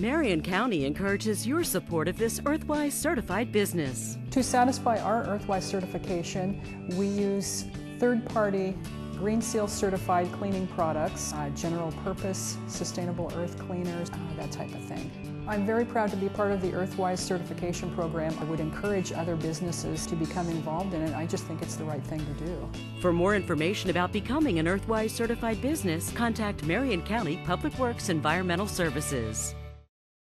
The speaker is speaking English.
Marion County encourages your support of this Earthwise certified business. To satisfy our Earthwise certification, we use third-party Green Seal certified cleaning products, uh, general purpose, sustainable earth cleaners, uh, that type of thing. I'm very proud to be part of the Earthwise certification program. I would encourage other businesses to become involved in it. I just think it's the right thing to do. For more information about becoming an Earthwise certified business, contact Marion County Public Works Environmental Services.